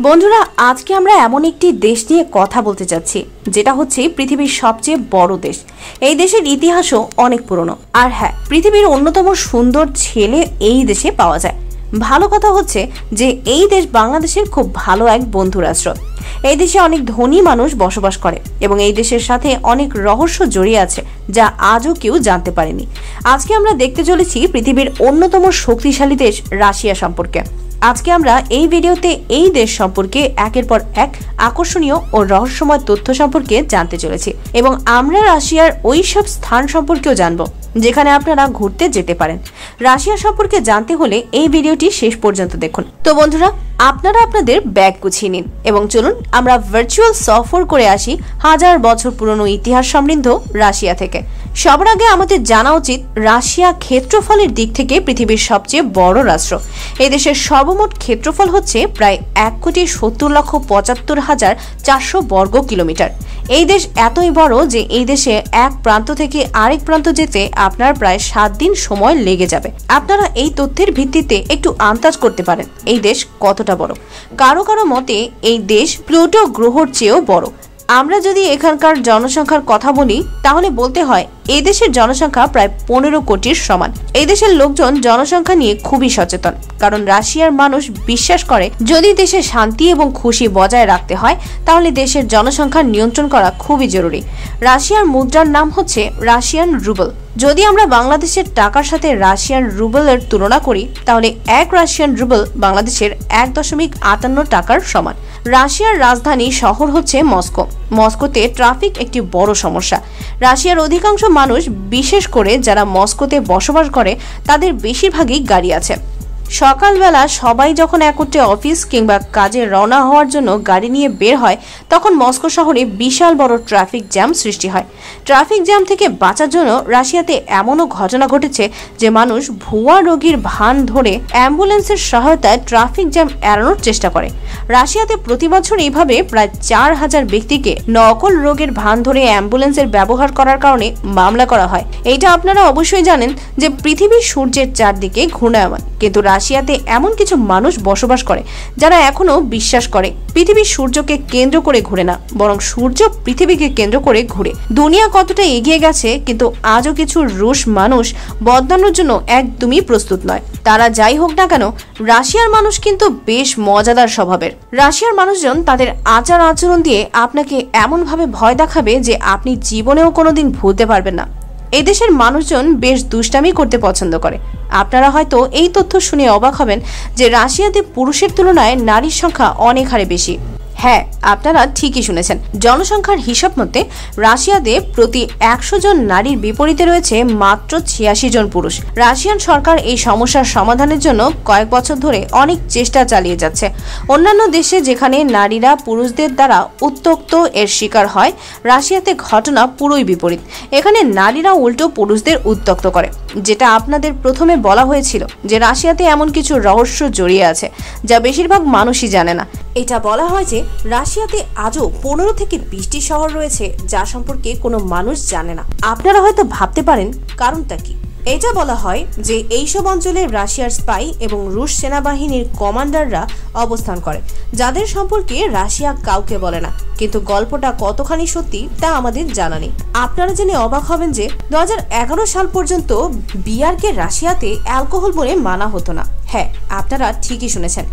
বন্ধুরা, আজকে আমরা এমন একটি দেশ নিয়ে কথা বলতে চাচ্ছি যেটা হচ্ছে পৃথিবীর সবচেয়ে বড় দেশ। এই দেশের ইতিহাসও অনেক পুরনো। আর হ্যাঁ পৃথিবীর অন্যতম সুন্দর ছেলে এই দেশে পাওয়া যায়। ভালো কথা হচ্ছে যে এই দেশ বাংলাদেশের খুব ভালো এক বন্ধু এই দেশে অনেক ধনী মানুষ বসবাস করে এবং এই দেশের সাথে অনেক রহস্য জড়িয়ে আছে, যা আজও কেউ জানতে পারেনি। আজকে আমরা দেখতে চলেছি পৃথিবীর অন্যতম শক্তিশালী দেশ রাশিয়া সম্পর্কে। আজকে আমরা এই ভিডিওতে এই দেশ সম্পর্কে একের পর এক আকর্ষণীয় ও রহস্যময় তথ্য সম্পর্কে জানতে চলেছি এবং আমরা রাশিয়ার ওই সব স্থান সম্পর্কেও জানব, যেখানে আপনারা ঘুরতে যেতে পারেন। রাশিয়া সম্পর্কে জানতে হলে এই ভিডিওটি শেষ পর্যন্ত দেখুন। তো বন্ধুরা, আপনারা আপনাদের ব্যাগ গুছিয়ে নিন এবং চলুন আমরা ভার্চুয়াল সফর করে আসি হাজার বছর পুরনো ইতিহাস সমৃদ্ধ রাশিয়া থেকে। সবার আগে আমাদের জানা উচিত, রাশিয়া ক্ষেত্রফলের দিক থেকে পৃথিবীর সবচেয়ে বড় রাষ্ট্র। এই দেশের সর্বমোট ক্ষেত্রফল হচ্ছে প্রায় এক কোটি সত্তর লক্ষ পঁচাত্তর হাজার চারশো বর্গ কিলোমিটার। এই দেশ এতই বড় যে এই দেশে এক প্রান্ত থেকে আরেক প্রান্ত যেতে আপনার প্রায় সাত দিন সময় লেগে যাবে। আপনারা এই তথ্যের ভিত্তিতে একটু আন্দাজ করতে পারেন, এই দেশ কতটা বড়। কারও কারও মতে, এই দেশ প্লুটো গ্রহর চেয়েও বড়। আমরা যদি এখানকার জনসংখ্যার কথা বলি, তাহলে বলতে হয় এই দেশের জনসংখ্যা প্রায় পনেরো কোটির সমান। এই দেশের লোকজন জনসংখ্যা নিয়ে খুবই সচেতন, কারণ রাশিয়ার মানুষ বিশ্বাস করে, যদি দেশে শান্তি এবং খুশি বজায় রাখতে হয়, তাহলে দেশের জনসংখ্যা নিয়ন্ত্রণ করা খুবই জরুরি। রাশিয়ার মুদ্রার নাম হচ্ছে রাশিয়ান রুবল। যদি আমরা বাংলাদেশের টাকার সাথে রাশিয়ান রুবেলের তুলনা করি, তাহলে এক রাশিয়ান রুবেল বাংলাদেশের এক দশমিক আটান্ন টাকার সমান। রাশিয়ার রাজধানী শহর হচ্ছে মস্কো। মস্কোতে ট্রাফিক একটি বড় সমস্যা। রাশিয়ার অধিকাংশ মানুষ, বিশেষ করে যারা মস্কোতে বসবাস করে, তাদের বেশিরভাগই গাড়ি আছে। সকালবেলা সবাই যখন একত্রে অফিস কিংবা কাজে রওনা হওয়ার জন্য গাড়ি নিয়ে বের হয়, তখন মস্কো শহরে বিশাল বড় ট্রাফিক জ্যাম সৃষ্টি হয়। ট্রাফিক জ্যাম থেকে বাঁচার জন্য রাশিয়াতে এমনও ঘটনা ঘটেছে যে মানুষ ভুয়া রোগীর ভান ধরে অ্যাম্বুলেন্সের সহায়তায় ট্রাফিক জ্যাম এড়ানোর চেষ্টা করে। রাশিয়াতে প্রতি বছর এইভাবে প্রায় চার হাজার ব্যক্তিকে নকল রোগের ভান ধরে অ্যাম্বুলেন্সের ব্যবহার করার কারণে মামলা করা হয়। এটা আপনারা অবশ্যই জানেন যে পৃথিবী সূর্যের চারদিকে ঘূর্ণায়মান। কিন্তু রাশিয়াতে এমন কিছু মানুষ বসবাস করে যারা এখনও বিশ্বাস করে। পৃথিবী সূর্যকে কেন্দ্র করে ঘুরে না, বরং সূর্য পৃথিবীকে কেন্দ্র করে ঘুরে। দুনিয়া কতটা এগিয়ে গেছে, কিন্তু আজও কিছু রুশ মানুষ বদলানোর জন্য একদমই প্রস্তুত নয়। তারা যাই হোক না কেন, রাশিয়ার মানুষ কিন্তু বেশ মজাদার স্বভাবের। রাশিয়ার মানুষজন তাদের আচার আচরণ দিয়ে আপনাকে এমনভাবে ভয় দেখাবে যে আপনি জীবনেও কোনোদিন ভুলতে পারবেন না। এই দেশের মানুষজন বেশ দুষ্টামি করতে পছন্দ করে। আপনারা হয়তো এই তথ্য শুনে অবাক হবেন যে রাশিয়াতে পুরুষের তুলনায় নারীর সংখ্যা অনেক হারে বেশি। হ্যাঁ আপনারা ঠিকই শুনেছেন। জনসংখ্যার হিসাব মতে, রাশিয়াতে প্রতি একশো জন নারীর বিপরীতে রয়েছে মাত্র ছিয়াশি জন পুরুষ। রাশিয়ান সরকার এই সমস্যার সমাধানের জন্য কয়েক বছর ধরে অনেক চেষ্টা চালিয়ে যাচ্ছে। অন্যান্য দেশে যেখানে নারীরা পুরুষদের দ্বারা উত্তক্ত এর শিকার হয়, রাশিয়াতে ঘটনা পুরোই বিপরীত। এখানে নারীরা উল্টো পুরুষদের উত্তক্ত করে। যেটা আপনাদের প্রথমে বলা হয়েছিল যে রাশিয়াতে এমন কিছু রহস্য জড়িয়ে আছে, যা বেশিরভাগ মানুষই জানে না। এটা বলা হয় যে রাশিয়াতে আজও পনেরো থেকে বিশটি শহর রয়েছে যা সম্পর্কে কোনো মানুষ জানে না। আপনারা হয়তো ভাবতে পারেন, কারণটা কি? এটা বলা হয় যে এইসব অঞ্চলে রাশিয়ার স্পাই এবং রুশ সেনাবাহিনীর কমান্ডাররা অবস্থান করে, যাদের সম্পর্কে রাশিয়া কাউকে বলে না। কিন্তু গল্পটা কতখানি সত্যি তা আমাদের জানা নেই। আপনারা জেনে অবাক হবেন যে দু হাজার এগারো সাল পর্যন্ত বিয়ারকে রাশিয়াতে অ্যালকোহল বলে মানা হতো না। হ্যাঁ আপনারা ঠিকই শুনেছেন।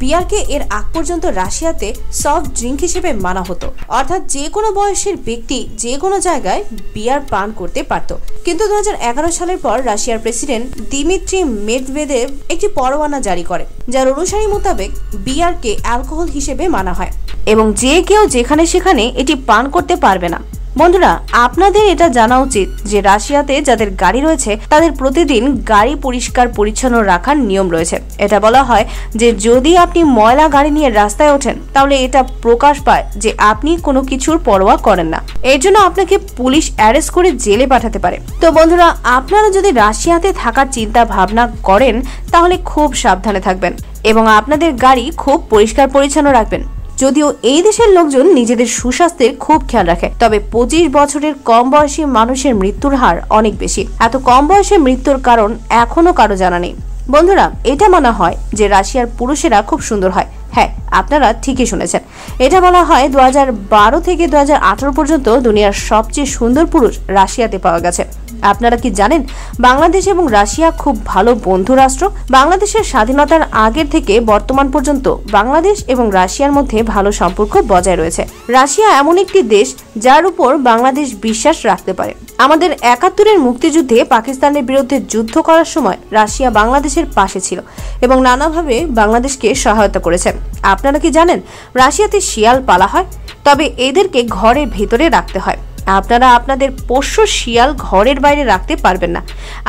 বিয়ারকে এর আগ পর্যন্ত রাশিয়াতে সফট ড্রিঙ্ক হিসেবে মানা হতো। অর্থাৎ যে কোনো বয়সের ব্যক্তি যে কোনো জায়গায় বিয়ার পান করতে পারত। কিন্তু দু হাজার এগারো সালের পর রাশিয়ার প্রেসিডেন্ট দিমিত্রি মেদভেদেব একটি পরোয়ানা জারি করে, যার অনুসারী মোতাবেক বিয়ারকে অ্যালকোহল হিসেবে মানা হয়। এবং যে কেউ যেখানে সেখানে এটি পান করতে পারবে না। বন্ধুরা, আপনাদের এটা জানা উচিত যে রাশিয়াতে যাদের গাড়ি রয়েছে, তাদের প্রতিদিন গাড়ি পরিষ্কার পরিচ্ছন্ন রাখার নিয়ম রয়েছে। এটা বলা হয় যে যদি আপনি ময়লা গাড়ি নিয়ে রাস্তায় ওঠেন, তাহলে এটা প্রকাশ পায় যে আপনি কোনো কিছুর পরোয়া করেন না। এর জন্য আপনাকে পুলিশ অ্যারেস্ট করে জেলে পাঠাতে পারে। তো বন্ধুরা, আপনারা যদি রাশিয়াতে থাকার চিন্তা ভাবনা করেন, তাহলে খুব সাবধানে থাকবেন এবং আপনাদের গাড়ি খুব পরিষ্কার পরিচ্ছন্ন রাখবেন। যদিও এই দেশের লোকজন নিজেদের সুস্বাস্থ্যের খুব খেয়াল রাখে, তবে পঁচিশ বছরের কম বয়সী মানুষের মৃত্যুর হার অনেক বেশি। এত কম বয়সে মৃত্যুর কারণ এখনও কারও জানা নেই। বন্ধুরা, এটা মনে হয় যে রাশিয়ার পুরুষেরা খুব সুন্দর হয়। হ্যাঁ আপনারা ঠিকই শুনেছেন। এটা বলা হয় দু হাজার বারো থেকে দু হাজার আঠারো পর্যন্ত দুনিয়ার সবচেয়ে সুন্দর পুরুষ রাশিয়াতে পাওয়া গেছে। আপনারা কি জানেন, বাংলাদেশ এবং রাশিয়া খুব ভালো বন্ধু রাষ্ট্র। বাংলাদেশের স্বাধীনতার আগের থেকে বর্তমান পর্যন্ত বাংলাদেশ এবং রাশিয়ার মধ্যে ভালো সম্পর্ক বজায় রয়েছে। রাশিয়া এমন একটি দেশ যার উপর বাংলাদেশ বিশ্বাস রাখতে পারে। আমাদের একাত্তরের মুক্তিযুদ্ধে পাকিস্তানের বিরুদ্ধে যুদ্ধ করার সময় রাশিয়া বাংলাদেশের পাশে ছিল এবং নানাভাবে বাংলাদেশকে সহায়তা করেছে। আপনারা কি জানেন, রাশিয়াতে শিয়াল পালা হয়, তবে এদেরকে ঘরের ভেতরে রাখতে হয়। আপনারা আপনাদের পোষ্য শিয়াল ঘরের বাইরে রাখতে পারবেন না।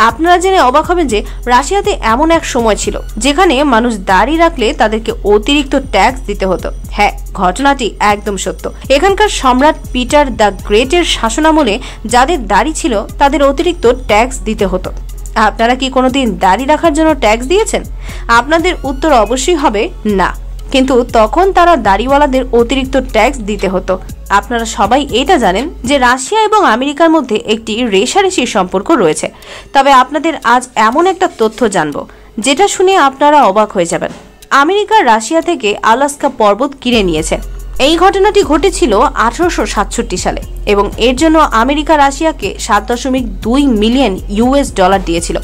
আপনারা জেনে অবাক হবেন যে রাশিয়াতে এমন এক সময় ছিল, যেখানে মানুষ দাড়ি রাখলে তাদেরকে অতিরিক্ত ট্যাক্স দিতে হতো। হ্যাঁ ঘটনাটি একদম সত্য। এখানকার সম্রাট পিটার দ্য গ্রেটের শাসনামলে যাদের দাড়ি ছিল, তাদের অতিরিক্ত ট্যাক্স দিতে হতো। আপনারা কি কোনোদিন দাড়ি রাখার জন্য ট্যাক্স দিয়েছেন? আপনাদের উত্তর অবশ্যই হবে না। কিন্তু তখন তারা দাড়িওয়ালাদের অতিরিক্ত ট্যাক্স দিতে হতো। আপনারা সবাই এটা জানেন যে রাশিয়া এবং আমেরিকার মধ্যে একটি রেশারেশির সম্পর্ক রয়েছে। তবে আপনাদের আজ এমন একটা তথ্য জানব, যেটা শুনে আপনারা অবাক হয়ে যাবেন। আমেরিকা রাশিয়া থেকে আলাস্কা পর্বত কিনে নিয়েছে। এই ঘটনাটি ঘটেছিল আঠারোশো সাতষট্টি সালে এবং এর জন্য আমেরিকা রাশিয়াকে সাত দশমিক দুই মিলিয়ন ইউএস ডলার দিয়েছিল।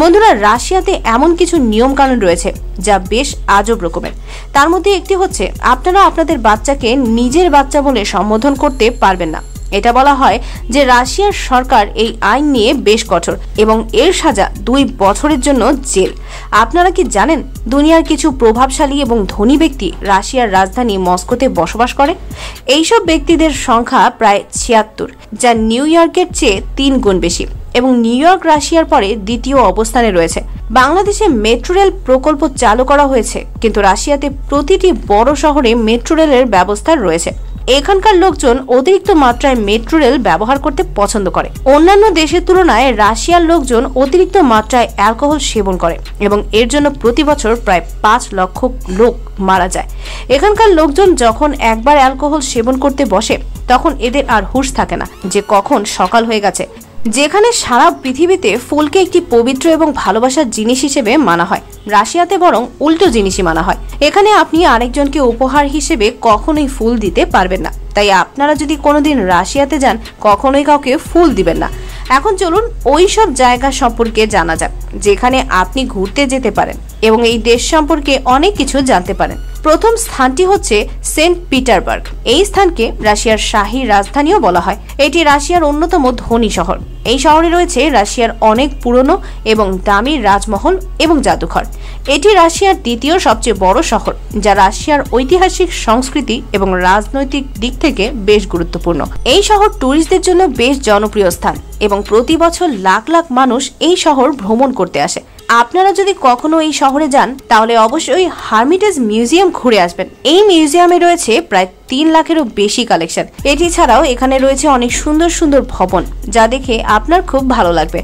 বন্ধুরা, রাশিয়াতে এমন কিছু নিয়মকানুন রয়েছে যা বেশ আজব রকমের। তার মধ্যে একটি হচ্ছে, আপনারা আপনাদের বাচ্চাকে নিজের বাচ্চা বলে সম্বোধন করতে পারবেন না। এটা বলা হয় যে রাশিয়ার সরকার এই আইন নিয়ে বেশ কঠোর এবং এর সাজা দুই বছরের জন্য জেল। আপনারা কি জানেন দুনিয়ার কিছু প্রভাবশালী এবং ধনী ব্যক্তি রাশিয়ার রাজধানী মস্কোতে বসবাস করে? এইসব ব্যক্তিদের সংখ্যা প্রায় ছিয়াত্তর, যা নিউ ইয়র্কের চেয়ে তিন গুণ বেশি এবং নিউ ইয়র্ক রাশিয়ার পরে দ্বিতীয় অবস্থানে রয়েছে। বাংলাদেশে মেট্রো রেল প্রকল্প চালু করা হয়েছে, কিন্তু রাশিয়াতে প্রতিটি বড় শহরে মেট্রো রেলের ব্যবস্থা রয়েছে। এখানকার লোকজন অতিরিক্ত মাত্রায় মেট্রো রেল ব্যবহার করতে পছন্দ করে। অন্যান্য দেশের তুলনায় রাশিয়ার লোকজন অতিরিক্ত মাত্রায় অ্যালকোহল সেবন করে এবং এর জন্য প্রতি বছর প্রায় পাঁচ লক্ষ লোক মারা যায়। এখানকার লোকজন যখন একবার অ্যালকোহল সেবন করতে বসে, তখন এদের আর হুশ থাকে না যে কখন সকাল হয়ে গেছে। যেখানে সারা পৃথিবীতে ফুলকে একটি পবিত্র এবং ভালোবাসার জিনিস হিসেবে মানা হয়। রাশিয়াতে বরং উল্টো জিনিসই মানা হয়। এখানে আপনি আরেকজনকে উপহার হিসেবে কখনোই ফুল দিতে পারবেন না। তাই আপনারা যদি কোনোদিন রাশিয়াতে যান, কখনোই কাউকে ফুল দিবেন না। এখন চলুন ওই সব জায়গা সম্পর্কে জানা যাক, যেখানে আপনি ঘুরতে যেতে পারেন এবং এই দেশ সম্পর্কে অনেক কিছু জানতে পারেন। প্রথম স্থানটি হচ্ছে সেন্ট পিটারবার্গ। এই স্থানকে রাশিয়ার শাহী রাজধানীও বলা হয়। এটি রাশিয়ার অন্যতম ধনী শহর। এই শহরে রয়েছে রাশিয়ার অনেক পুরনো এবং দামি রাজমহল এবং জাদুঘর। এটি রাশিয়ার দ্বিতীয় সবচেয়ে বড় শহর, যা রাশিয়ার ঐতিহাসিক সংস্কৃতি এবং রাজনৈতিক দিক থেকে বেশ গুরুত্বপূর্ণ। এই শহর ট্যুরিস্টদের জন্য বেশ জনপ্রিয় স্থান এবং প্রতি বছর লাখ লাখ মানুষ এই শহর ভ্রমণ করতে আসে। আপনারা যদি কখনো এই শহরে যান, তাহলে অবশ্যই হার্মিটেজ মিউজিয়াম ঘুরে আসবেন। এই মিউজিয়ামে রয়েছে প্রায় তিন লাখেরও বেশি কালেকশন। এটি ছাড়াও এখানে রয়েছে অনেক সুন্দর সুন্দর ভবন, যা দেখে আপনার খুব ভালো লাগবে।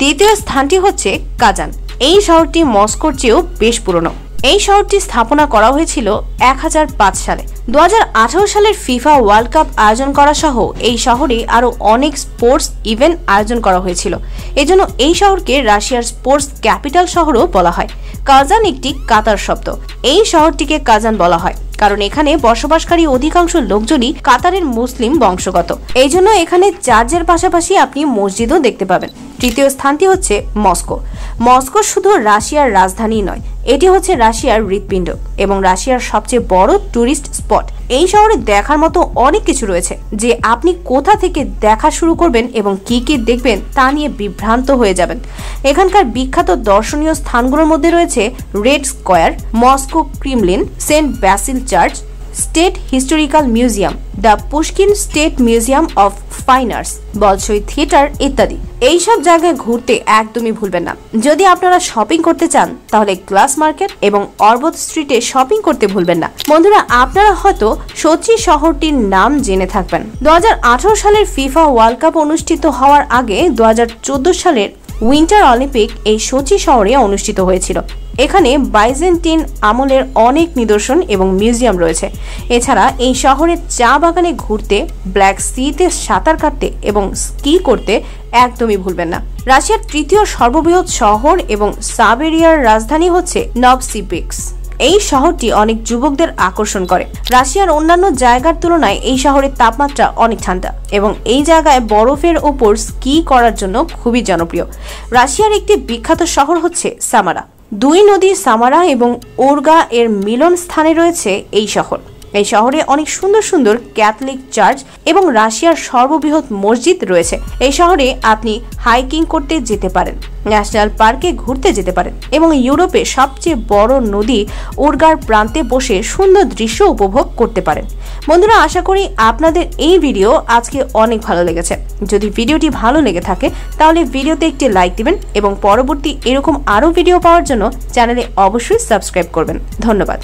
দ্বিতীয় স্থানটি হচ্ছে কাজান। এই শহরটি মস্কোর চেয়েও বেশ পুরনো। এই শহরটি স্থাপনা করা হয়েছিল এক হাজার পাঁচ সালে। দুহাজার আঠারো সালের ফিফা ওয়ার্ল্ড কাপ আয়োজন করা সহ এই শহরে আরও অনেক স্পোর্টস ইভেন্ট আয়োজন করা হয়েছিল। এজন্য এই শহরকে রাশিয়ার স্পোর্টস ক্যাপিটাল শহরও বলা হয়। কাজান একটি কাতার শব্দ। এই শহরটিকে কাজান বলা হয়, কারণ এখানে বসবাসকারী অধিকাংশ লোকজনই কাতারের মুসলিম বংশগত। এই জন্য এখানে চার্চের পাশাপাশি আপনি মসজিদও দেখতে পাবেন। তৃতীয় স্থানটি হচ্ছে মস্কো। মস্কো শুধু রাশিয়ার রাজধানী নয়, এটি হচ্ছে রাশিয়ার হৃৎপিণ্ড এবং রাশিয়ার সবচেয়ে বড় ট্যুরিস্ট স্পট। এই শহরে দেখার মতো অনেক কিছু রয়েছে যে আপনি কোথা থেকে দেখা শুরু করবেন এবং কি কি দেখবেন তা নিয়ে বিভ্রান্ত হয়ে যাবেন। এখানকার বিখ্যাত দর্শনীয় স্থানগুলোর মধ্যে রয়েছে red square, Moscow Kremlin, saint Basil church state historical museum, the Pushkin state museum of fine arts Bolshoi theatre ইত্যাদি। এই সব জায়গায় ঘুরতে একদমই ভুলবেন না। যদি আপনারা শপিং করতে চান, তাহলে গ্লাস মার্কেট এবং অর্বত স্ট্রিটে শপিং করতে ভুলবেন না। বন্ধুরা, আপনারা হয়তো সোচি শহরটির নাম জেনে থাকবেন। দু হাজার আঠারো সালের ফিফা ওয়ার্ল্ড কাপ অনুষ্ঠিত হওয়ার আগে দু হাজার চোদ্দ সালের উইন্টার অলিম্পিক এই সোচি শহরে অনুষ্ঠিত হয়েছিল। এখানে বাইজেন্টিন আমলের অনেক নিদর্শন এবং মিউজিয়াম রয়েছে। এছাড়া এই শহরের চা বাগানে ঘুরতে, ব্ল্যাক সিতে সাঁতার কাটতে এবং স্কি করতে একদমই ভুলবেন না। রাশিয়ার তৃতীয় সর্ববৃহৎ শহর এবং সাবেরিয়ার রাজধানী হচ্ছে নবসিপিক্স। এই শহরটি অনেক যুবকদের আকর্ষণ করে। রাশিয়ার অন্যান্য জায়গার তুলনায় এই শহরের তাপমাত্রা অনেক ঠান্ডা এবং এই জায়গায় বরফের ওপর স্কি করার জন্য খুবই জনপ্রিয়। রাশিয়ার একটি বিখ্যাত শহর হচ্ছে সামারা। দুই নদী সামারা এবং ওরগা এর মিলন স্থানে রয়েছে এই শহর। এই শহরে অনেক সুন্দর সুন্দর ক্যাথলিক চার্চ এবং রাশিয়ার সর্ববৃহৎ মসজিদ রয়েছে। এই শহরে আপনি হাইকিং করতে যেতে পারেন, ন্যাশনাল পার্কে ঘুরতে যেতে পারেন এবং ইউরোপে সবচেয়ে বড় নদী উর্গার প্রান্তে বসে সুন্দর দৃশ্য উপভোগ করতে পারেন। বন্ধুরা, আশা করি আপনাদের এই ভিডিও আজকে অনেক ভালো লেগেছে। যদি ভিডিওটি ভালো লেগে থাকে, তাহলে ভিডিওতে একটি লাইক দিবেন এবং পরবর্তী এরকম আরও ভিডিও পাওয়ার জন্য চ্যানেলে অবশ্যই সাবস্ক্রাইব করবেন। ধন্যবাদ।